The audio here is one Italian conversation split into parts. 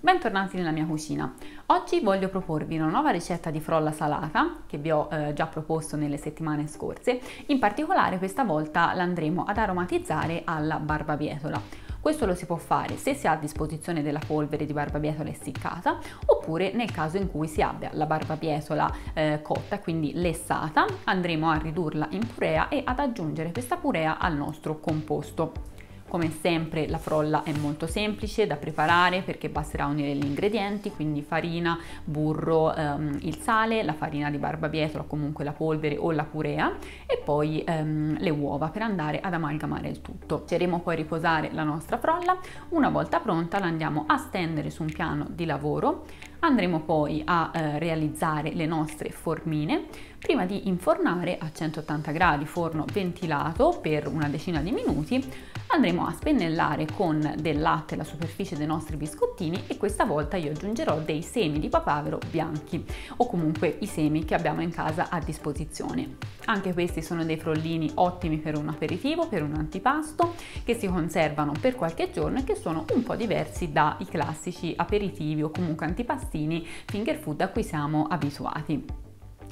Bentornati nella mia cucina. Oggi voglio proporvi una nuova ricetta di frolla salata che vi ho eh, già proposto nelle settimane scorse. In particolare questa volta l'andremo ad aromatizzare alla barbabietola. Questo lo si può fare se si ha a disposizione della polvere di barbabietola essiccata oppure nel caso in cui si abbia la barbabietola eh, cotta, quindi lessata, andremo a ridurla in purea e ad aggiungere questa purea al nostro composto. Come sempre la frolla è molto semplice da preparare perché basterà unire gli ingredienti, quindi farina, burro, ehm, il sale, la farina di barbabietola, comunque la polvere o la purea e poi ehm, le uova per andare ad amalgamare il tutto. Lasceremo poi riposare la nostra frolla, una volta pronta la andiamo a stendere su un piano di lavoro, andremo poi a eh, realizzare le nostre formine. Prima di infornare a 180 gradi forno ventilato per una decina di minuti andremo a spennellare con del latte la superficie dei nostri biscottini e questa volta io aggiungerò dei semi di papavero bianchi o comunque i semi che abbiamo in casa a disposizione. Anche questi sono dei frollini ottimi per un aperitivo, per un antipasto, che si conservano per qualche giorno e che sono un po' diversi dai classici aperitivi o comunque antipastini finger food a cui siamo abituati.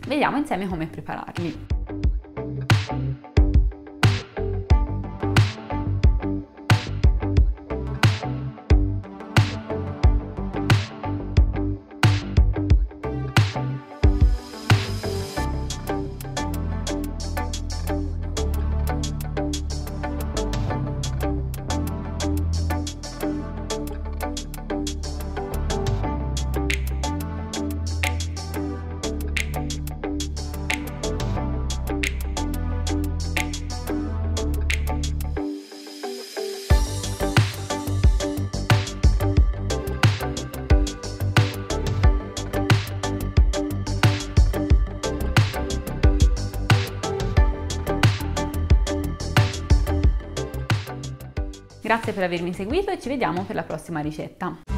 Vediamo insieme come prepararli. Grazie per avermi seguito e ci vediamo per la prossima ricetta.